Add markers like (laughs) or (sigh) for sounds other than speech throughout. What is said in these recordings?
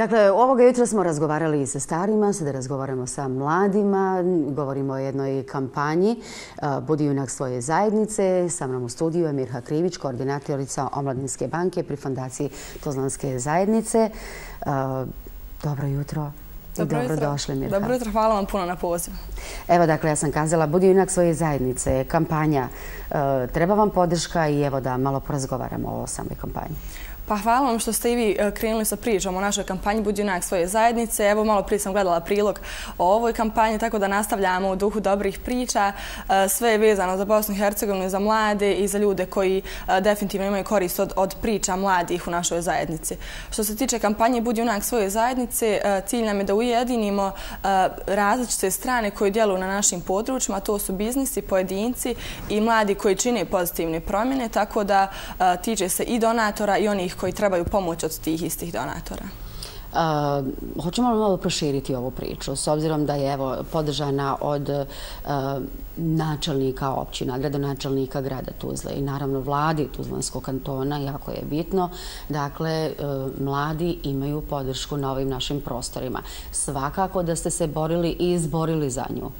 Dakle, ovoga jutra smo razgovarali i sa starima, sada razgovaramo sa mladima, govorimo o jednoj kampanji Budi junak svoje zajednice. Sa mnom u studiju je Mirha Krivić, koordinatorica Omladinske banke pri fondaciji Tuzlanske zajednice. Dobro jutro. Dobro jutro. Dobrodošli. Dobro jutro, hvala vam puno na pozivu. Evo, dakle, ja sam kazala, Budi junak svoje zajednice, kampanja. Treba vam podrška i evo da malo porazgovaramo o samoj kampanji. Pa hvala vam što ste i vi e, krenuli sa pričom o našoj kampanji Budi junak svoje zajednice. Evo malo prije sam gledala prilog o ovoj kampanji, tako da nastavljamo u duhu dobrih priča. E, sve je vezano za Bosnu i Hercegovinu, za mlade i za ljude koji e, definitivno imaju korist od priča mladih u našoj zajednici. Što se tiče kampanje Budi junak svoje zajednice, cilj nam je da ujedinimo različite strane koje djeluju na našim područjima. To su biznisi, pojedinci i mladi koji čine pozitivne promjene, tako da tiče se i donatora i onih koji trebaju pomoć od tih istih donatora? Hoćemo malo proširiti ovu priču, s obzirom da je podržana od načelnika općina, gradonačelnika grada Tuzle i naravno vladi Tuzlanskog kantona, jako je bitno. Dakle, e, mladi imaju podršku na ovim našim prostorima. Svakako da ste se borili i izborili za nju.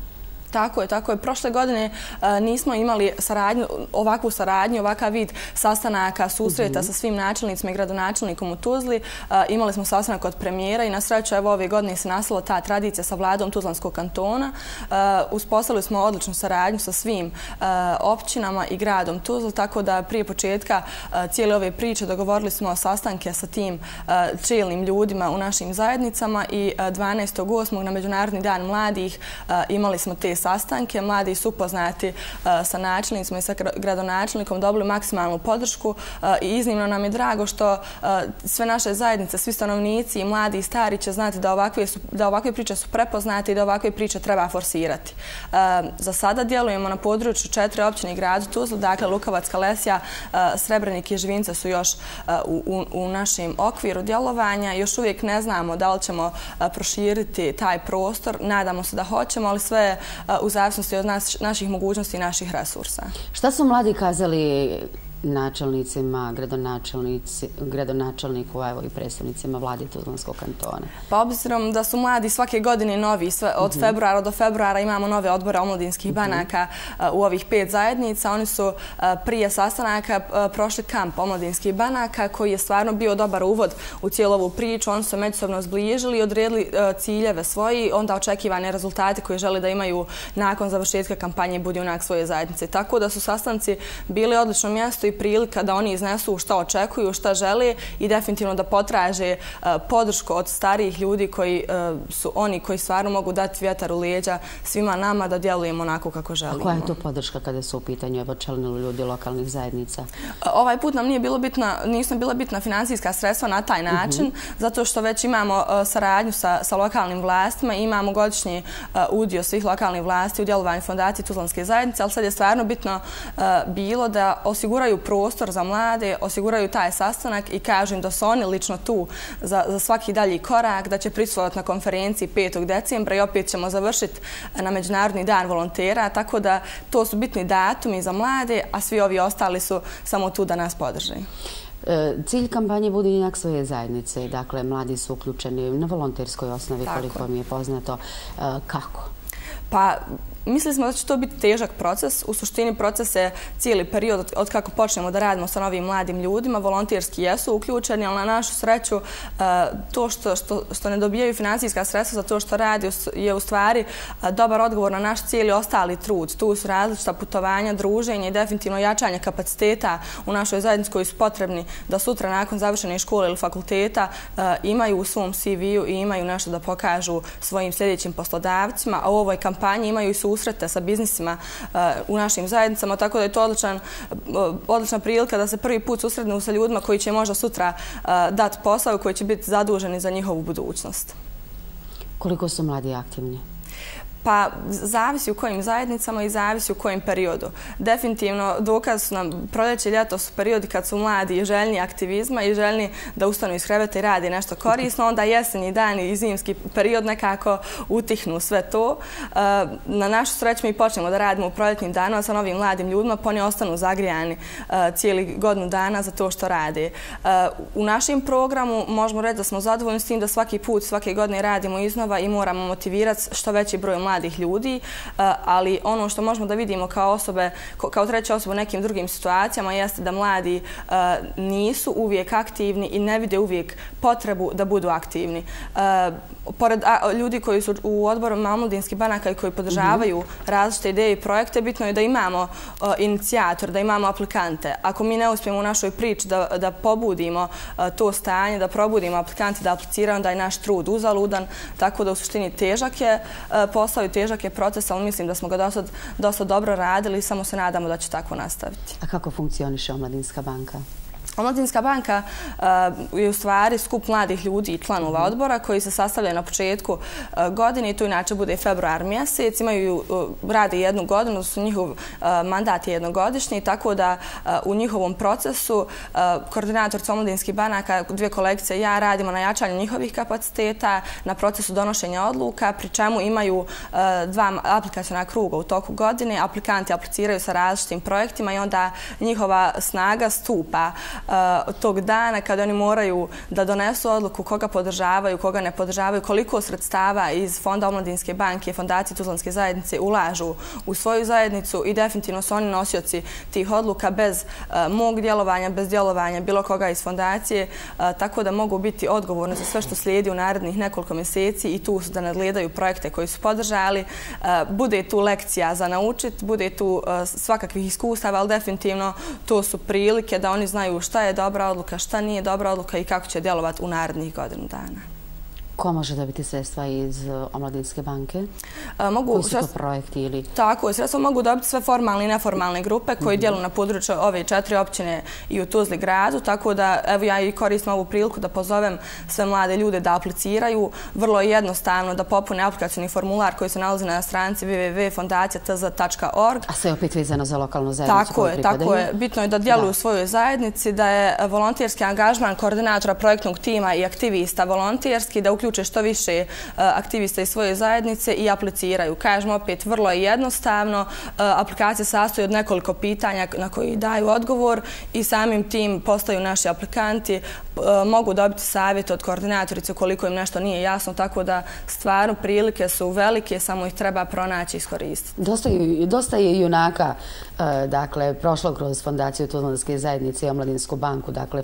Tako je, tako je. Prošle godine e, nismo imali saradnju, ovakvu saradnju, ovakav vid sastanaka, susreta mhm. sa svim načelnicima i gradonačelnikom u Tuzli. E, imali smo sastanak od premijera i na sreću evo ove godine se naslala ta tradicija sa vladom Tuzlanskog kantona. E, uspostavili smo odličnu saradnju sa svim općinama i gradom Tuzla, tako da prije početka cijele ove priče dogovorili smo sastanke sa tim čelnim ljudima u našim zajednicama i 12.8. na Međunarodni dan mladih imali smo te sastanke. Mladi su upoznati e, sa načelnicima i sa gradonačelnikom, dobili maksimalnu podršku e, i iznimno nam je drago što e, sve naše zajednice, svi stanovnici i mladi i stari će znati da ovakve priče su prepoznate i da ovakve priče treba forsirati. Za sada djelujemo na području četiri općine i gradu Tuzlu, dakle Lukavac, Kalesija, Srebrenik i Živinca su još u našem okviru djelovanja. Još uvijek ne znamo da li ćemo proširiti taj prostor. Nadamo se da hoćemo, ali sve u zavisnosti od naših mogućnosti i naših resursa. Šta su mladi kazali načelnicima, gradonačelniku evo, i predstavnicima vladi Tuzlanskog kantona? Pa obzirom da su mladi svake godine novi, od mhm. februara do februara imamo nove odbore omladinskih mhm. banaka u ovih pet zajednica. Oni su prije sastanaka prošli kamp omladinskih banaka koji je stvarno bio dobar uvod u cijelu ovu priču. Oni su međusobno zbližili i odredili ciljeve svoji, onda očekivane rezultate koje žele da imaju nakon završetka kampanje Budi unak svoje zajednice. Tako da su sastanci bili odlično mjesto i prilika da oni iznesu šta očekuju, šta žele i definitivno da potraže e, podršku od starijih ljudi koji e, su oni koji stvarno mogu dati vjetar u lijeđa svima nama da djelujemo onako kako želimo. A koja je to podrška kada su u pitanju evo čelni ljudi lokalnih zajednica? Ovaj put nam nije bilo bitna, nisu bila bitna financijska sredstva na taj način, mhm. zato što već imamo e, saradnju sa, sa lokalnim vlastima i imamo godišnji udio svih lokalnih vlasti u djelovanju fondacije Tuzlanske zajednice, ali sad je stvarno bitno bilo da osiguraju prostor za mlade, osiguraju taj sastanak i kažu im da su oni lično tu za, za svaki dalji korak, da će prisutiti na konferenciji 5. decembra i opet ćemo završiti na Međunarodni dan volontera, tako da to su bitni datumi za mlade, a svi ovi ostali su samo tu da nas podrže. E, cilj kampanje bude inak svoje zajednice, dakle mladi su uključeni na volonterskoj osnovi, koliko mi je poznato. E, kako? Pa Mislili smo da će to biti težak proces. U suštini proces je cijeli period od kako počnemo da radimo sa novim mladim ljudima. Volontirski jesu uključeni, ali na našu sreću e, to što što ne dobijaju financijska sredstva za to što radi je u stvari e, dobar odgovor na naš cijeli ostali trud. Tu su različita putovanja, druženje i definitivno jačanje kapaciteta u našoj zajednici koji su potrebni da sutra nakon završene škole ili fakulteta e, imaju u svom CV-u i imaju nešto da pokažu svojim sljedećim poslodavcima. A u ovoj kampanji imaju i su susrete sa biznisima eh, u našim zajednicama, tako da je to odličan, eh, odlična prilika da se prvi put susrednu sa ljudima koji će možda sutra eh, dati posao koji će biti zaduženi za njihovu budućnost. Koliko su mladi aktivni? Pa zavisi u kojim zajednicama i zavisi u kojim periodu. Definitivno dokaz su nam proljeće i ljeto su periodi kad su mladi i željni aktivizma i željni da ustanu iz kreveta i radi nešto korisno. Onda jesenji dan i zimski period nekako utihnu sve to. E, na našu sreću mi počnemo da radimo u proljetnim danima sa novim mladim ljudima, pa oni ostanu zagrijani e, cijeli godinu dana za to što rade. E, u našem programu možemo reći da smo zadovoljni s tim da svaki put, svake godine radimo iznova i moramo motivirati što veći broj mladih ljudi, e, ali ono što možemo da vidimo kao osobe, kao treće osobe u nekim drugim situacijama jeste da mladi e, nisu uvijek aktivni i ne vide uvijek potrebu da budu aktivni. E, pored ljudi koji su u odboru Mamudinskih banaka i koji podržavaju mhm. različite ideje i projekte, bitno je da imamo inicijator, da imamo aplikante. Ako mi ne uspijemo u našoj priči da pobudimo to stanje, da probudimo aplikante da apliciraju, onda je naš trud uzaludan, tako da u suštini težak je posao i težak je proces, ali mislim da smo ga dosta dobro radili i samo se nadamo da će tako nastaviti. A kako funkcioniše Omladinska banka? Omladinska banka je u stvari skup mladih ljudi i članova mhm. odbora koji se sastavljaju na početku godine i to inače bude februar mjesec. Imaju, radi jednu godinu, su njihov mandat je jednogodišnji, tako da u njihovom procesu koordinator Omladinskih banaka, dvije kolekcije i ja radimo na jačanju njihovih kapaciteta, na procesu donošenja odluka, pri čemu imaju dva aplikacijona kruga u toku godine. Aplikanti apliciraju sa različitim projektima i onda njihova snaga stupa Eh, tog dana kada oni moraju da donesu odluku koga podržavaju, koga ne podržavaju, koliko sredstava iz Fonda Omladinske banke Fondacije Tuzlanske zajednice ulažu u svoju zajednicu i definitivno su oni nosioci tih odluka bez eh, mog djelovanja, bez djelovanja bilo koga iz fondacije, eh, tako da mogu biti odgovorni za sve što slijedi u narednih nekoliko mjeseci i tu su da nadgledaju projekte koji su podržali. Bude tu lekcija za naučit, bude tu svakakvih iskustava, ali definitivno to su prilike da oni znaju šta je dobra odluka, šta nije dobra odluka i kako će djelovati u narednih godinu dana. Ko može dobiti sredstva iz uh, Omladinske banke? Mogu, koji su to projekti ili? Tako je, sredstva mogu dobiti sve formalne i neformalne grupe koji mm djeluju na području ove četiri općine i u Tuzli gradu, tako da evo ja i koristim ovu priliku da pozovem sve mlade ljude da apliciraju. Vrlo je jednostavno da popune aplikacijni formular koji se nalazi na stranici www.fondacija.org. A sve je opet vezano za lokalnu zajednicu tako je, Tako je, bitno je da djeluju u svojoj zajednici, da je volontijerski angažman koordinatora projektnog tima i aktivista volontijerski, da uključuje uključe što više e, aktivista iz svoje zajednice i apliciraju. Kažemo opet, vrlo je jednostavno. E, aplikacija sastoji od nekoliko pitanja na koji daju odgovor i samim tim postaju naši aplikanti. E, mogu dobiti savjet od koordinatorice koliko im nešto nije jasno, tako da stvarno prilike su velike, samo ih treba pronaći i iskoristiti. Dosta je junaka dakle, prošlo kroz fondaciju Tuzlanske zajednice i Omladinsku banku, dakle,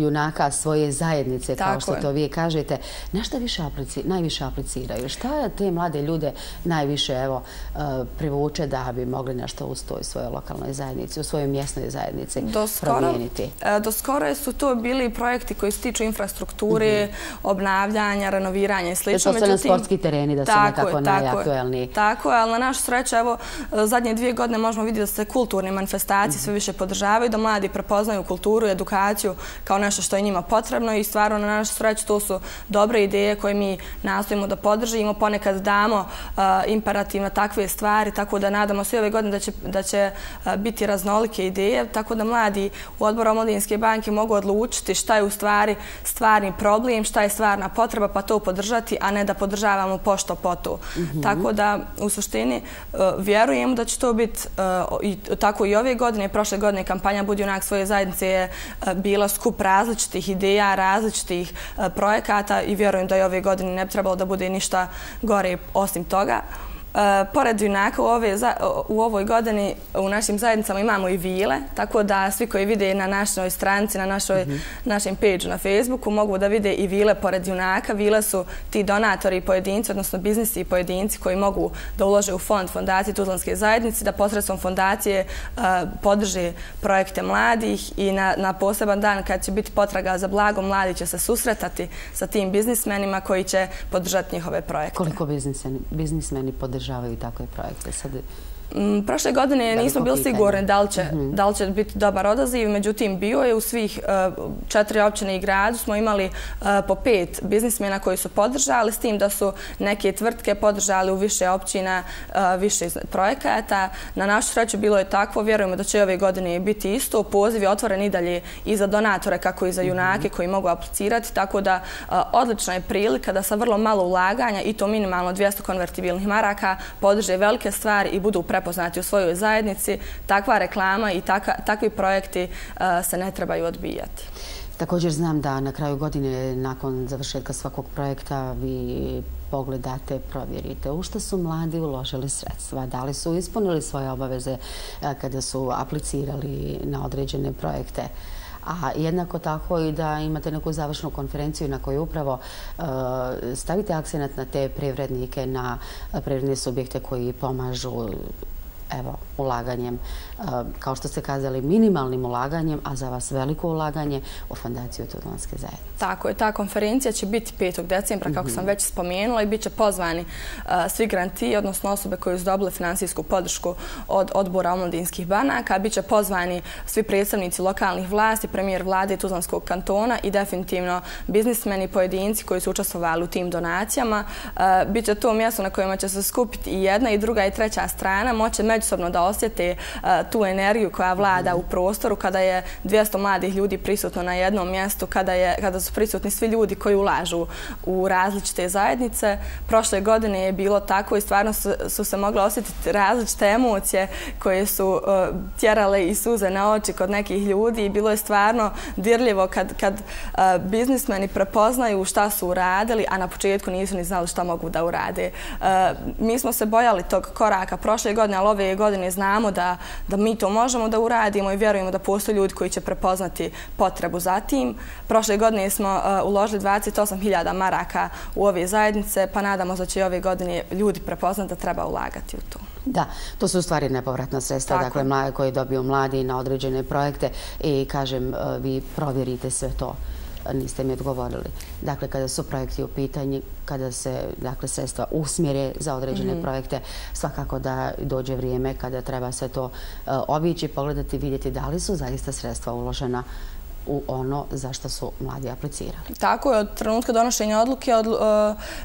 junaka svoje zajednice, kao što to vi kažete na šta više najviše apliciraju? Šta te mlade ljude najviše evo, e, privuče da bi mogli nešto u toj svojoj lokalnoj zajednici, u svojoj mjesnoj zajednici promijeniti? E, do skoro su to bili projekti koji se tiču infrastrukture, mhm. obnavljanja, renoviranja i sl. To su na sportski tereni da su nekako najaktuelniji. Tako je, ali na našu sreću, evo, zadnje dvije godine možemo vidjeti da se kulturne manifestacije sve mhm. više podržavaju, da mladi prepoznaju kulturu i edukaciju kao nešto što je njima potrebno i stvarno na našu sreću to su dobre ideje koje mi nastojimo da podržimo. Ponekad damo imperativ na takve stvari, tako da nadamo sve ove godine da će biti raznolike ideje, tako da mladi u odboru Omladinske banke mogu odlučiti šta je u stvari stvarni problem, šta je stvarna potreba, pa to podržati, a ne da podržavamo pošto po to. Mhm. Tako da, u suštini, vjerujemo da će to biti tako i ove godine. Prošle godine kampanja Budi onak svoje zajednice je bila skup različitih ideja, različitih projekata i vjerujem da je ove godine ne bi trebalo da bude ništa gore osim toga. E, pored junaka u ovoj godini u našim zajednicama imamo i vile, tako da svi koji vide na našoj stranci, na mhm. našem page na Facebooku mogu da vide i vile pored junaka. Vile su ti donatori i pojedinci, odnosno biznisi i pojedinci koji mogu da ulože u fond fondacije Tuzlanske zajednice, da posredstvom fondacije e, podrže projekte mladih i na poseban dan kad će biti potraga za blago, mladi će se susretati sa tim biznismenima koji će podržati njihove projekte. Koliko biznismeni podržavaju takve projekte? Sad Mm, prošle godine nismo bili sigurni da li, će, mhm. da li će biti dobar odaziv, međutim bio je u svih uh, četiri općine i gradu smo imali uh, po pet biznismena koji su podržali s tim da su neke tvrtke podržali u više općina, uh, više projekata. Na našu sreću bilo je takvo, vjerujemo da će ove godine biti isto. Poziv je otvoren i dalje i za donatore kako i za mhm. junake koji mogu aplicirati, tako da odlična je prilika da sa vrlo malo ulaganja i to minimalno 200 konvertibilnih maraka podrže velike stvari i budu prepoznati u svojoj zajednici, takva reklama i takvi projekti e, se ne trebaju odbijati. Također znam da na kraju godine, nakon završetka svakog projekta, vi pogledate, provjerite u što su mladi uložili sredstva, da li su ispunili svoje obaveze e, kada su aplicirali na određene projekte. A jednako tako i da imate neku završnu konferenciju na kojoj upravo e, stavite akcenat na te prevrednike, na prevredne subjekte koji pomažu evo, ulaganjem, e, kao što ste kazali, minimalnim ulaganjem, a za vas veliko ulaganje u Fondaciju Tudlanske zajednice. Tako je, ta konferencija će biti 5. decembra, kako sam mhm. već spomenula, i bit će pozvani e, svi grantiji, odnosno osobe koje su dobile finansijsku podršku od odbora omladinskih banaka, bit će pozvani svi predstavnici lokalnih vlasti, premijer vlade Tuzlanskog kantona i definitivno biznismeni, pojedinci koji su učestvovali u tim donacijama. E, Biće to mjesto na kojima će se skupiti i jedna i druga i treća strana, moće međusobno da osjete tu energiju koja vlada u prostoru kada je 200 mladih ljudi prisutno na jednom mjestu, kada, je, kada su prisutni svi ljudi koji ulažu u različite zajednice. Prošle godine je bilo tako i stvarno su, su se mogle osjetiti različite emocije koje su uh, tjerale i suze na oči kod nekih ljudi i bilo je stvarno dirljivo kad, kad uh, biznismeni prepoznaju šta su uradili, a na početku nisu ni znali šta mogu da urade. Uh, mi smo se bojali tog koraka prošle godine, ali ove godine znamo da, da mi to možemo da uradimo i vjerujemo da postoje ljudi koji će prepoznati potrebu za tim. Prošle godine smo uh, uložili 28.000 maraka u ove zajednice, pa nadamo da će i ove godine ljudi prepoznati da treba ulagati u to. Da, to su u stvari nepovratna sredstva, dakle, mlade koje dobiju mladi na određene projekte i kažem, uh, vi provjerite sve to niste mi odgovorili. Dakle, kada su projekti u pitanji, kada se dakle, sredstva usmjere za određene mm -hmm. projekte, svakako da dođe vrijeme kada treba se to uh, obići, pogledati, vidjeti da li su zaista sredstva uložena u ono za što su mladi aplicirali. Tako je, od trenutka donošenja odluke od, uh,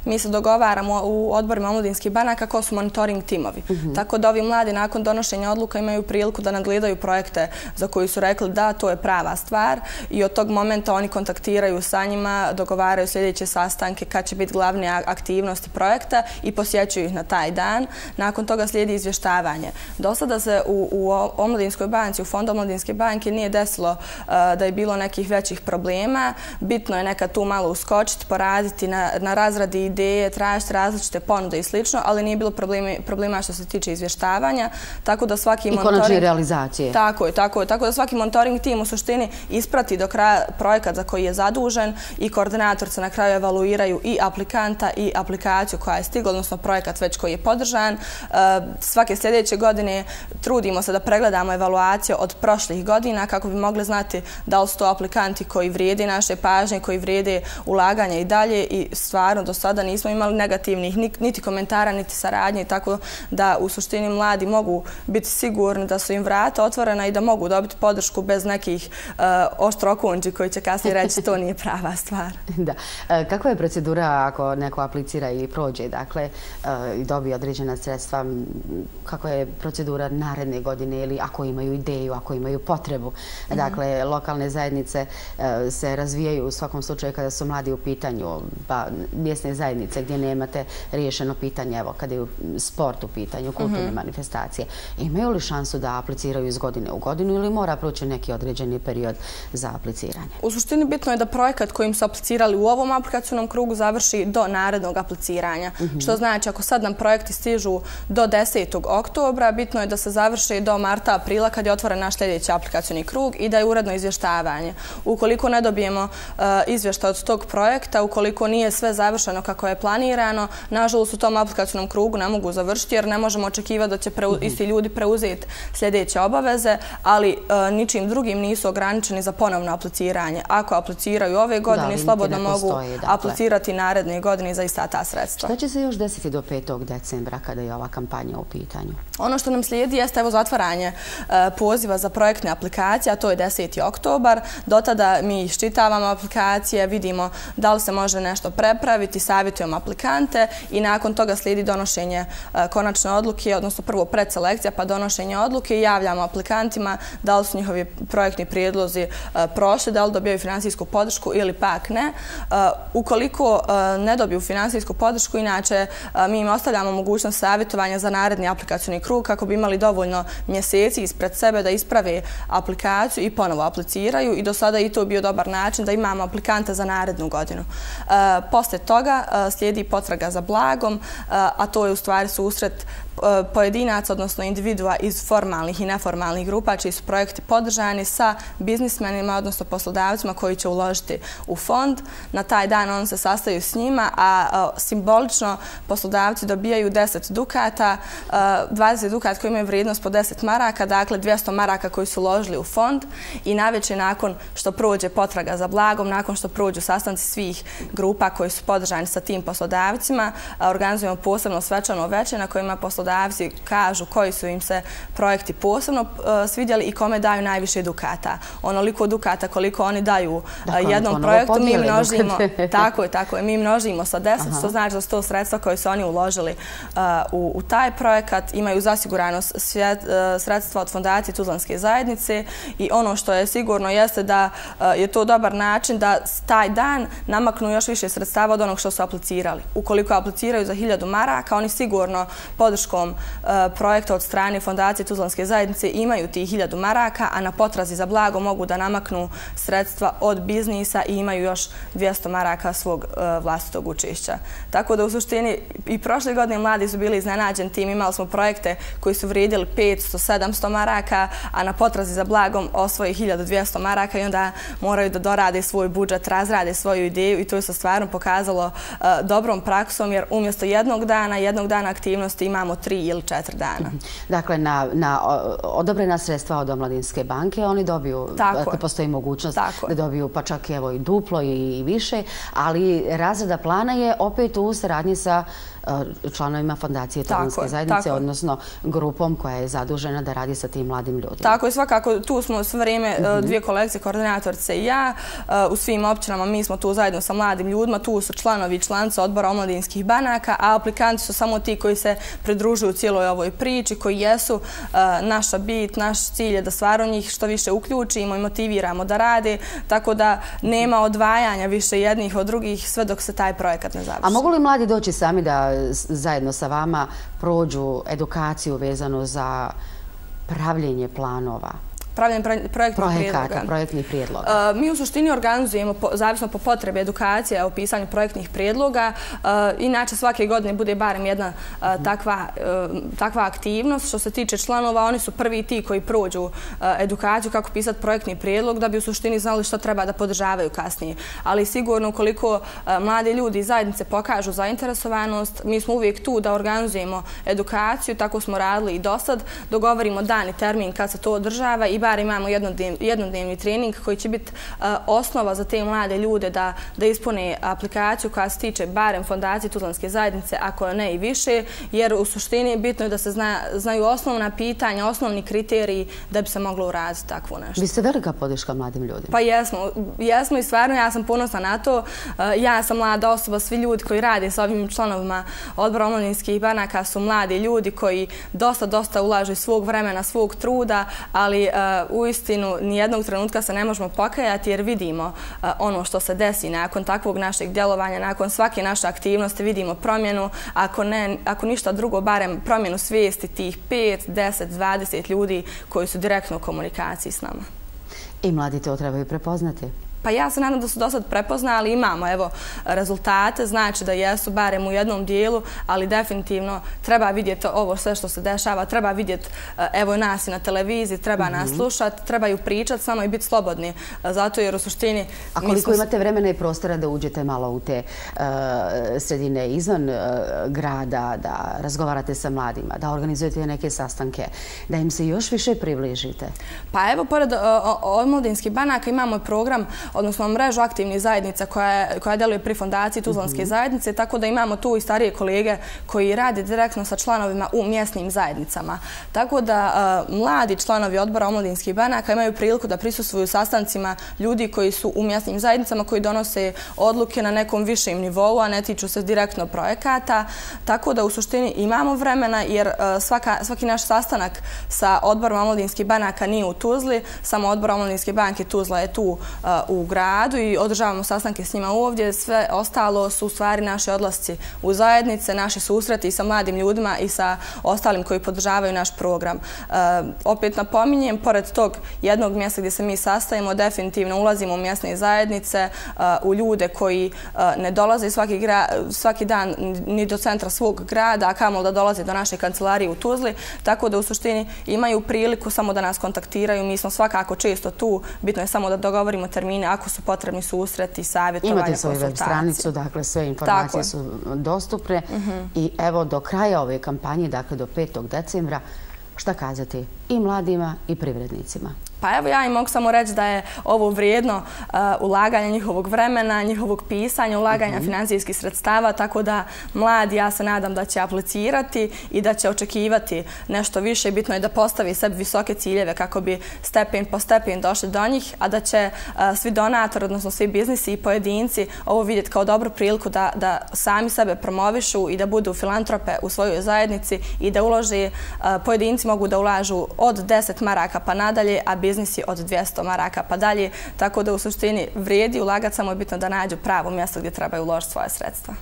mi se dogovaramo u odborima omladinskih banaka ko su monitoring timovi. Mhm. Tako da ovi mladi nakon donošenja odluka imaju priliku da nadgledaju projekte za koji su rekli da to je prava stvar i od tog momenta oni kontaktiraju sa njima, dogovaraju sljedeće sastanke kad će biti glavne aktivnosti projekta i posjećuju ih na taj dan. Nakon toga slijedi izvještavanje. Do sada se u, u omladinskoj banci, u fondu omladinske banke nije desilo uh, da je bilo bilo nekih većih problema. Bitno je nekad tu malo uskočiti, poraditi na, na razradi ideje, tražiti različite ponude i slično, ali nije bilo problemi, problema što se tiče izvještavanja. Tako da svaki I monitoring... konačne realizacije. Tako je, tako je. Tako da svaki monitoring tim u suštini isprati do kraja projekat za koji je zadužen i koordinator se na kraju evaluiraju i aplikanta i aplikaciju koja je stigla, odnosno projekat već koji je podržan. E, svake sljedeće godine trudimo se da pregledamo evaluaciju od prošlih godina kako bi mogli znati da li su to aplikanti koji vrijede naše pažnje, koji vrijede ulaganja i dalje i stvarno do sada nismo imali negativnih niti komentara, niti saradnje, tako da u suštini mladi mogu biti sigurni da su im vrata otvorena i da mogu dobiti podršku bez nekih uh, oštrokunđi koji će kasnije reći to nije prava stvar. (laughs) Da. E, kakva je procedura ako neko aplicira i prođe, dakle, uh, i dobije određena sredstva, kakva je procedura naredne godine ili ako imaju ideju, ako imaju potrebu, mm -hmm. dakle, lokalne zajednice zajednice e, se razvijaju u svakom slučaju kada su mladi u pitanju, pa mjesne zajednice gdje nemate riješeno pitanje, evo, kada je sport u pitanju, kulturne mhm. manifestacije, imaju li šansu da apliciraju iz godine u godinu ili mora proći neki određeni period za apliciranje? U suštini bitno je da projekat kojim su aplicirali u ovom aplikacijnom krugu završi do narednog apliciranja. Mhm. Što znači, ako sad nam projekti stižu do 10. oktobra, bitno je da se završi do marta, aprila kad je otvoren naš sljedeći aplikacijni krug i da je uredno izvještavanje savjetovanje. Ukoliko ne dobijemo izvješta od tog projekta, ukoliko nije sve završeno kako je planirano, nažalost u tom aplikacijnom krugu ne mogu završiti jer ne možemo očekivati da će mhm. isti ljudi preuzeti sljedeće obaveze, ali ničim drugim nisu ograničeni za ponovno apliciranje. Ako apliciraju ove godine, slobodno mogu dakle. aplicirati naredne godine za ista ta sredstva. Šta će se još desiti do 5. decembra kada je ova kampanja u pitanju? Ono što nam slijedi jeste evo zatvaranje e, poziva za projektne aplikacije, a to je 10. oktobar. Do tada mi iščitavamo aplikacije, vidimo da li se može nešto prepraviti, savjetujemo aplikante i nakon toga slijedi donošenje e, konačne odluke, odnosno prvo predselekcija pa donošenje odluke i javljamo aplikantima da li su njihovi projektni prijedlozi e, prošli, da li dobijaju finansijsku podršku ili pak ne. E, ukoliko ne dobiju finansijsku podršku, inače mi im ostavljamo mogućnost savjetovanja za naredni aplikacijni krug kako bi imali dovoljno mjeseci ispred sebe da isprave aplikaciju i ponovo apliciraju i do sada i to bio dobar način da imamo aplikanta za narednu godinu. E, posle toga e, slijedi potraga za blagom, e, a to je u stvari susret E, pojedinac, odnosno individua iz formalnih i neformalnih grupa, čiji su projekti podržani sa biznismenima, odnosno poslodavcima koji će uložiti u fond. Na taj dan on se sastaju s njima, a simbolično poslodavci dobijaju 10 dukata, e, 20 dukata koji imaju vrijednost po 10 maraka, dakle 200 maraka koji su uložili u fond i najveće nakon što prođe potraga za blagom, nakon što prođu sastanci svih grupa koji su podržani sa tim poslodavcima, organizujemo posebno svečano veće na kojima poslodavci poslodavci kažu koji su im se projekti posebno uh, svidjeli i kome daju najviše dukata. Onoliko dukata koliko oni daju uh, jednom projektu, mi množimo, (laughs) tako je, tako je, mi množimo sa deset, što znači da su to sredstva koje su oni uložili uh, u taj projekat, imaju zasigurano sredstva od fondacije Tuzlanske zajednice i ono što je sigurno jeste da je to dobar način da taj dan namaknu još više sredstava od onog što su aplicirali. Ukoliko apliciraju za hiljadu maraka, oni sigurno podrškom e, projektu od strane Fondacije Tuzlanske zajednice imaju tih hiljadu maraka, a na potrazi za blago mogu da namaknu sredstva od biznisa i imaju još 200 maraka svog e, vlastitog učešća. Tako da u suštini i prošle godine mladi su bili iznenađen tim. Imali smo projekte koji su vrijedili 500-700 maraka, a na potrazi za blagom osvoji 1200 maraka i onda moraju da dorade svoj budžet, razrade svoju ideju i to je se stvarno pokazalo e, dobrom praksom jer umjesto jednog dana, jednog dana aktivnosti imamo tri ili četiri dana. Dakle, na, na odobrena sredstva od Omladinske banke, oni dobiju, Tako dakle, postoji mogućnost da dobiju pa čak evo i duplo i više, ali razreda plana je opet u saradnji sa članovima Fondacije Tavanske zajednice, odnosno grupom koja je zadužena da radi sa tim mladim ljudima. Tako je, svakako tu smo sve vrijeme e, mhm. dvije kolekcije, koordinatorice i ja. E, u svim općinama mi smo tu zajedno sa mladim ljudima, tu su članovi i članice odbora omladinskih banaka, a aplikanti su samo ti koji se pridružuju cijeloj ovoj priči, koji jesu naša bit, naš cilj je da stvarno njih što više uključimo i motiviramo da rade, tako da nema odvajanja više jednih od drugih sve dok se taj projekat ne završi. A mogu li mladi doći sami da zajedno sa vama prođu edukaciju vezano za pravljenje planova? Pravljen projektnih prijedloga. projektnih prijedloga. Mi u suštini organizujemo, zavisno po potrebe edukacije o pisanju projektnih prijedloga. Inače, svake godine bude barem jedna takva aktivnost. Što se tiče članova, oni su prvi ti koji prođu edukaciju kako pisati projektni prijedlog, da bi u suštini znali što treba da podržavaju kasnije. Ali sigurno, ukoliko mlade ljudi iz zajednice pokažu zainteresovanost, mi smo uvijek tu da organizujemo edukaciju, tako smo radili i do sad. Dogovorimo dan i termin kad se to održava i bar imamo jednodnevni trening koji će biti osnova za te mlade ljude da ispune aplikaciju koja se tiče barem fondacije Tuzlanske zajednice, ako ne i više, jer u suštini bitno je da se znaju osnovna pitanja, osnovni kriteriji da bi se moglo uraditi takvo nešto. Vi ste velika podrška mladim ljudima? Pa jesmo. Jesmo i stvarno ja sam ponosna na to. Ja sam mlada osoba, svi ljudi koji rade s ovim članovima odbora omladinskih banaka su mladi ljudi koji dosta, dosta ulažu svog vremena, svog truda, ali u istinu nijednog trenutka se ne možemo pokajati jer vidimo e, ono što se desi nakon takvog našeg djelovanja, nakon svake naše aktivnosti vidimo promjenu, ako, ne, ako ništa drugo, barem promjenu svijesti tih 5, 10, 20 ljudi koji su direktno u komunikaciji s nama. I mladi to trebaju prepoznati. Pa ja se nadam da su do sad prepoznali, imamo evo rezultate, znači da jesu barem u jednom dijelu, ali definitivno treba vidjeti ovo sve što se dešava, treba vidjeti e, evo nas i na televiziji, treba nas mhm. slušati, trebaju pričati samo i biti slobodni, e, zato jer u suštini... A koliko imate vremena i prostora da uđete malo u te sredine izvan grada, da razgovarate sa mladima, da organizujete neke sastanke, da im se još više približite? Pa evo, pored omladinskih banaka imamo program odnosno mrežu aktivnih zajednica koja deluje pri fondaciji Tuzlanske mhm. zajednice, tako da imamo tu i starije kolege koji rade direktno sa članovima u mjesnim zajednicama. Tako da mladi članovi odbora omladinskih banaka imaju priliku da prisustuju sastancima ljudi koji su u mjesnim zajednicama koji donose odluke na nekom višem nivou, a ne tiču se direktno projekata. Tako da u suštini imamo vremena jer svaki naš sastanak sa odborom omladinskih banaka nije u Tuzli, samo odbor omladinske banke Tuzla je tu u u gradu i održavamo sastanke s njima ovdje. Sve ostalo su u stvari naše odlasci u zajednice, naše susreti sa mladim ljudima i sa ostalim koji podržavaju naš program. E, opet napominjem, pored tog jednog mjesta gdje se mi sastavimo, definitivno ulazimo u mjesne zajednice, e, u ljude koji e, ne dolaze svaki dan ni do centra svog grada, a kamo da dolaze do naše kancelarije u Tuzli, tako da u suštini imaju priliku samo da nas kontaktiraju. Mi smo svakako često tu, bitno je samo da dogovorimo termine ako su potrebni susreti, savjetovanje. Imate svoju web stranicu, dakle sve informacije su dostupne. Mhm. I evo do kraja ove kampanje, dakle do 5. decembra, šta kazati i mladima i privrednicima? Pa evo ja im mogu samo reći da je ovo vrijedno uh, ulaganja njihovog vremena, njihovog pisanja, ulaganja mhm. financijskih sredstava, tako da mladi ja se nadam da će aplicirati i da će očekivati nešto više. Bitno je da postavi sebi visoke ciljeve kako bi stepen po stepen došli do njih, a da će uh, svi donatori, odnosno svi biznisi i pojedinci ovo vidjeti kao dobru priliku da sami sebe promovišu i da budu filantrope u svojoj zajednici i da uloži, uh, pojedinci mogu da ulažu od 10 maraka pa nadalje, a biznisi od 200 maraka pa dalje. Tako da u suštini vrijedi ulagati, samo je bitno da nađu pravo mjesto gdje trebaju uložiti svoje sredstva.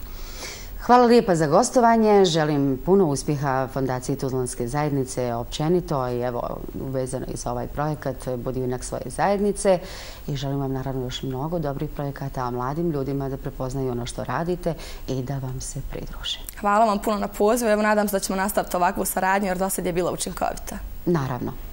Hvala lijepa za gostovanje. Želim puno uspjeha Fondaciji Tuzlanske zajednice općenito i evo uvezano i za ovaj projekat Budi unak svoje zajednice i želim vam naravno još mnogo dobrih projekata, a mladim ljudima da prepoznaju ono što radite i da vam se pridruže. Hvala vam puno na pozivu. Evo nadam se da ćemo nastaviti ovakvu saradnju jer do sad je bila učinkovita. Naravno.